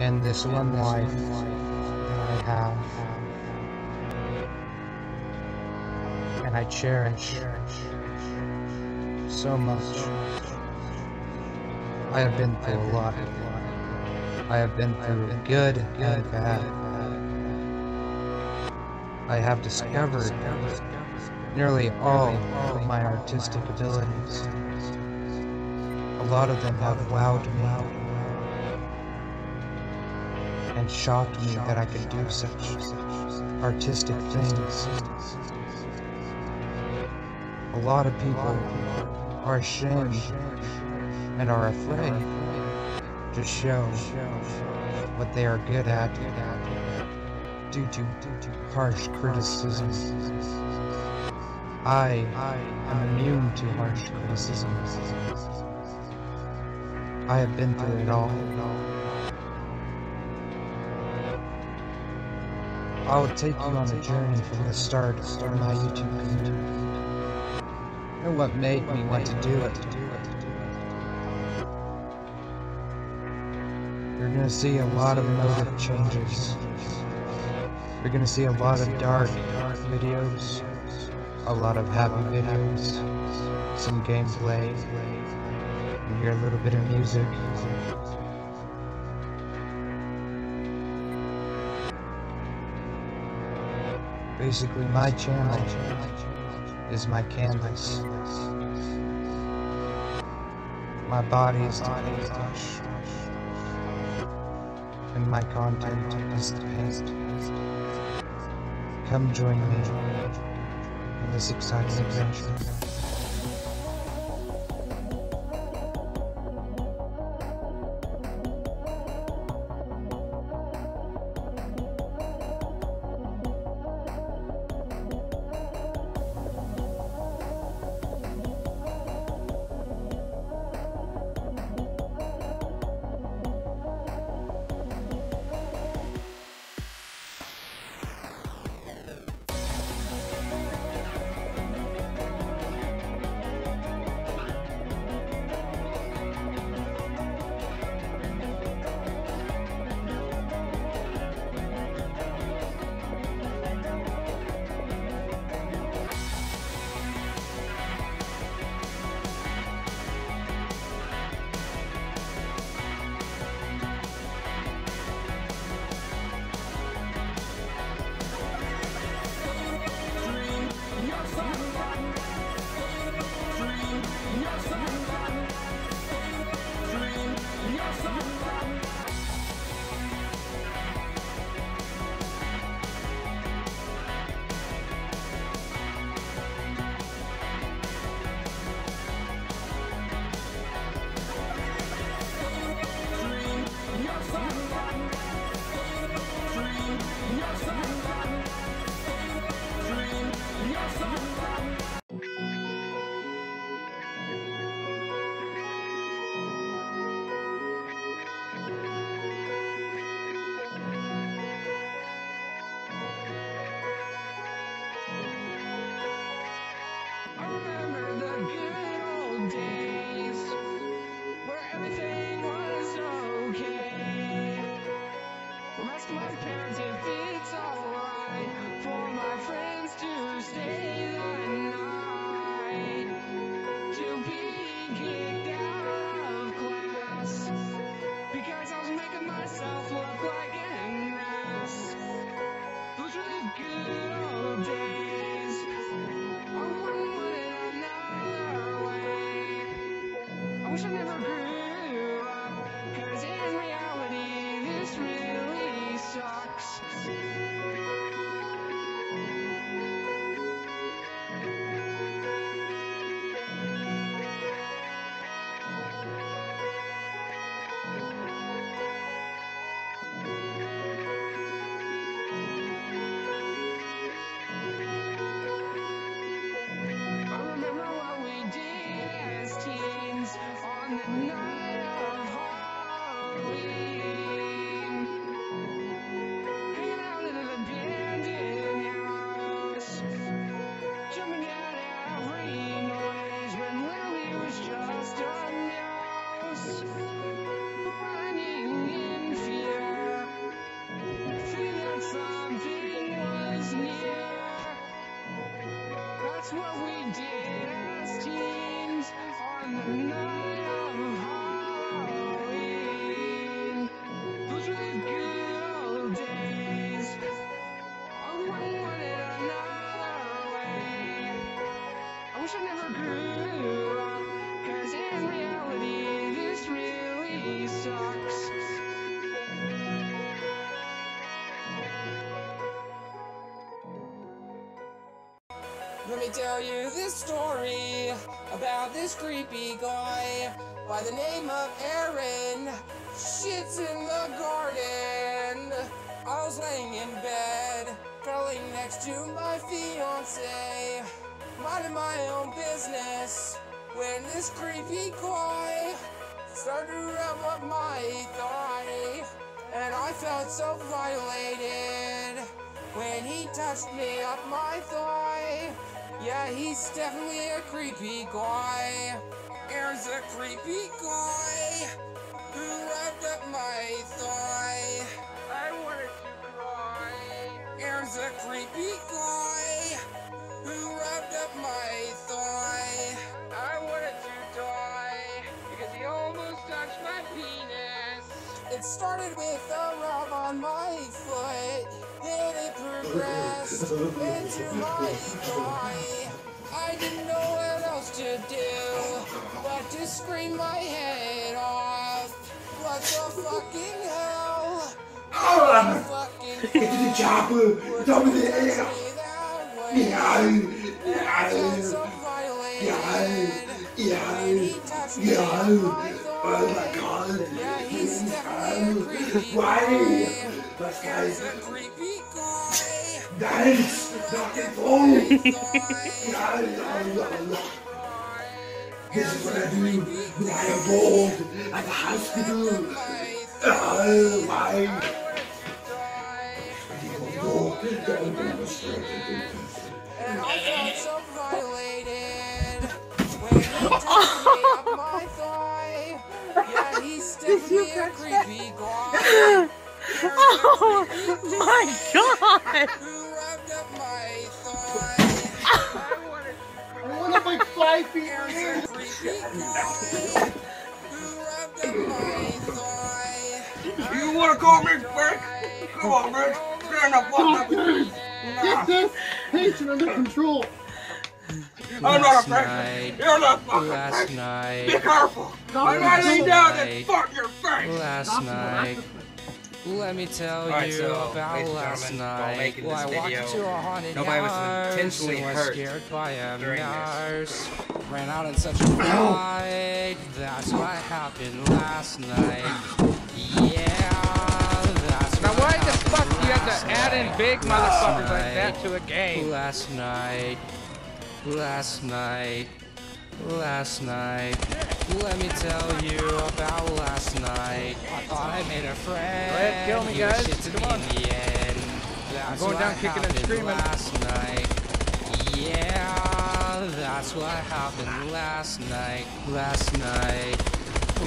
and this one life that I have. And I cherish so much. I have been through a lot. I have been through good and bad. I have discovered nearly all of my artistic abilities. A lot of them have wowed me and shocked me that I could do such artistic things. A lot of people are ashamed and are afraid to show what they are good at due to harsh criticism. I am immune to harsh criticism. I have been through it all. I will take you on a journey from the start of my YouTube career and what made me want to do it. You're gonna see a lot of motive changes. You're gonna see a lot of dark videos, a lot of happy videos, some gameplay, and hear a little bit of music. Basically, my channel is my canvas. My body is the paint, and my content is the paint. Come join me in this exciting adventure. I wish I never Let me tell you this story about this creepy guy by the name of Aaron. Shits in the garden. I was laying in bed, cuddling next to my fiance, minding my own business. When this creepy guy started to rub up my thigh, and I felt so violated when he touched me up my thigh. Yeah, he's definitely a creepy guy. There's a creepy guy who rubbed up my thigh. I wanted to cry. There's a creepy guy who rubbed up my thigh. I wanted to die because he almost touched my penis. It started with a rub on my foot, then it progressed into my. I didn't know what else to do but to scream my head off. What the fucking hell? The fucking the chopper. me that way? Yeah, yeah, touched me yeah. Oh my god. Creepy Why? guy. That's There's a guys. creepy guy. Dance. Rock and roll. Yeah, yeah, yeah, yeah. This is what I do when I am bored at the hospital. Uh, why? And I felt so violated Oh my god! Who rubbed up my thigh? I wanted I want to five feet There's a creepy guy who rubbed up my thigh. You want to call me Frank? Come on, Rich. Stand up, walk up. Get this patient under control. I'm not a Last night, You're not fucking last night. Be night, careful. I might lay down and fuck your face. last night. Let me tell Alright, you so, about last gentlemen, while night. Well, I this walked video, into a haunted nobody was house intentionally and was scared by a during this. nurse. Ran out in such a fight. That's what happened last night. Yeah, that's Now what why the fuck do you have to add in big Last motherfuckers like that to a game? Last night, last night, last night. Let me tell you about last night. I thought I made a friend. Go ahead, kill me, guys. Come on. In the end. That's going down kicking and screaming. Last night. Yeah, that's what happened last night. Last night.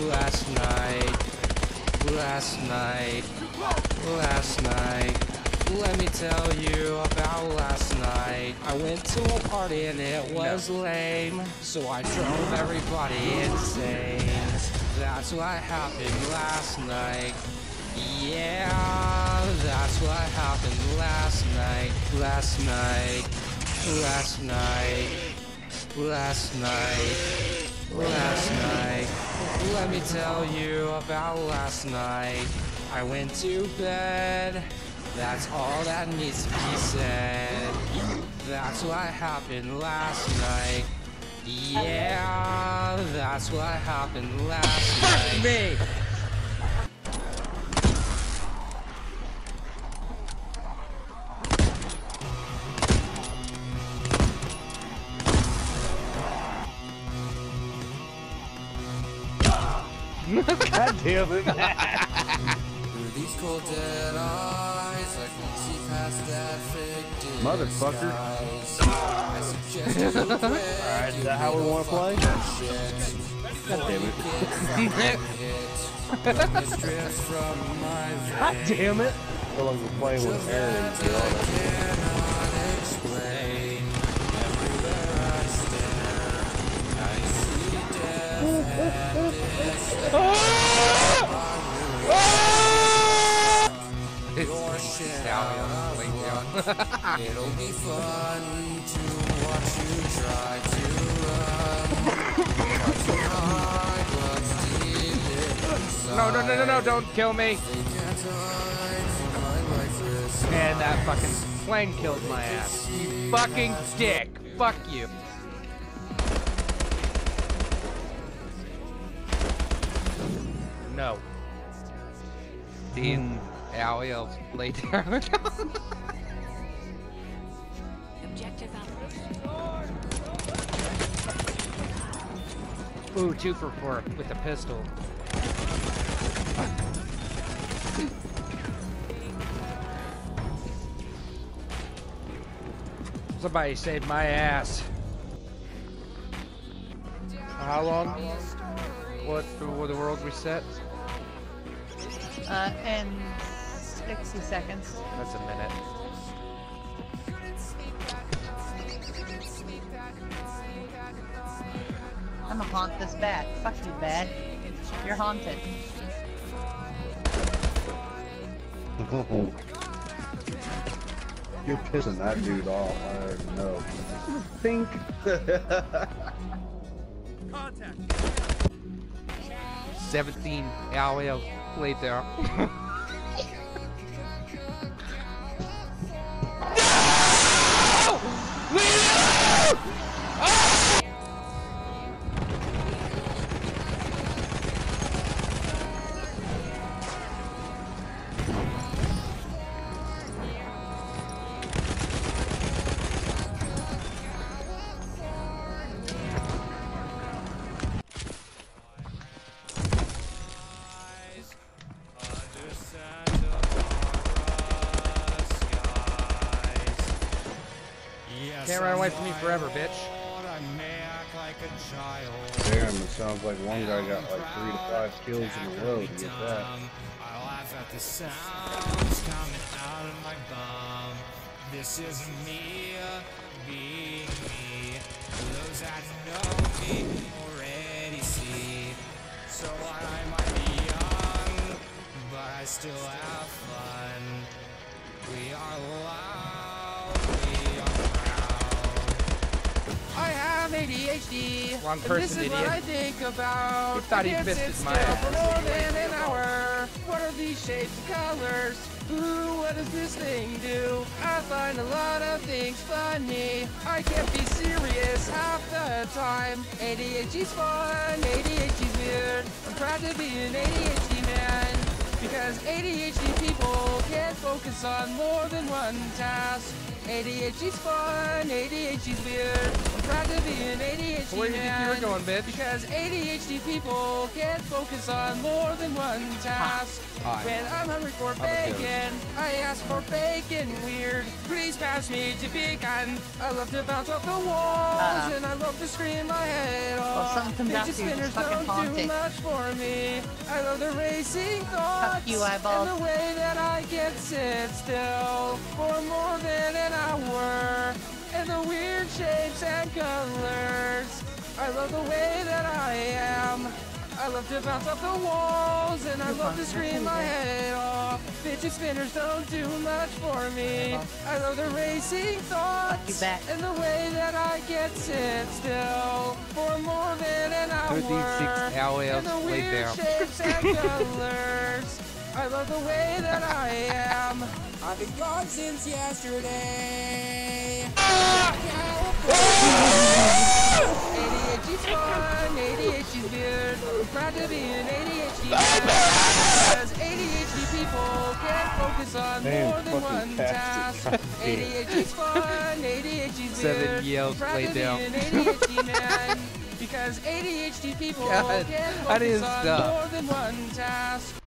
Last night. Last night. Last night. Let me tell you about last night. I went to a party and it was lame, so I drove everybody insane. That's what happened last night. Yeah, that's what happened last night. Last night. Last night. Last night. Last night. Let me tell you about last night. I went to bed. That's all that needs to be said. That's what happened last night. Yeah, that's what happened last night. Fuck me! God damn it. Through these cold dead eyes, Motherfucker. disguise. I suggest you quit. Alright, is that how we want to play? Drift from my God damn it! No longer playing with Aaron and It'll be fun to watch you try to run. No, no, no, no, no, don't kill me. Man, that fucking plane killed my ass. You fucking dick. Fuck you. No. Dean, ow, ow, lay down. Objective Ooh, two for four with a pistol. Somebody saved my ass. How long? What will the world reset? Uh, in 60 seconds. That's a minute. Gonna haunt this bat. Fuck you, bat. You're haunted. You're pissing that dude off. I already know. Think. 17 ow, ow, away from me forever, bitch. Damn, it sounds like one guy got like three to five kills in a row to get that. I laugh at the sounds coming out of my bum. This is me being me. Those that know me already see. So what I might be young, but I still have fun. We are loud, I have ADHD. Wrong and person, This is idiot. what I think about. He thought I he can't fisted sit my still ass. for more than an hour. What are these shapes and colors? Ooh, what does this thing do? I find a lot of things funny. I can't be serious half the time. ADHD's fun, ADHD's weird. I'm proud to be an ADHD man. Because ADHD people can't focus on more than one task. ADHD's fun, ADHD's weird. I'm proud to be an ADHD Where do you think you were going, bitch? Because ADHD people can't focus on more than one task. Hi. When I'm hungry for bacon, I ask for bacon weird. Please pass me to bacon. I love to bounce off the walls Uh-uh. and I love to scream my head off. something comes Fidget spinners just don't haunt do much for me. I love the racing thoughts you, and the way that I can sit still for more than an colors. I love the way that I am. I love to bounce off the walls and I love to scream my head off. Fidget spinners don't do much for me. Uh-huh. I love the racing thoughts you back. and the way that I get sit still for more than an hour. 36 hours and the laid weird down. shapes and colors. I love the way that I am. I've been gone since yesterday. Ah! ADHD's fun, ADHD's weird. Proud to be an ADHD man. Because ADHD people can't focus on Damn more than fucking one task. is trying to get- ADHD's fun, ADHD's Seven weird. yells proud laid down. an ADHD man. Because ADHD people God, can't I focus on more than one task.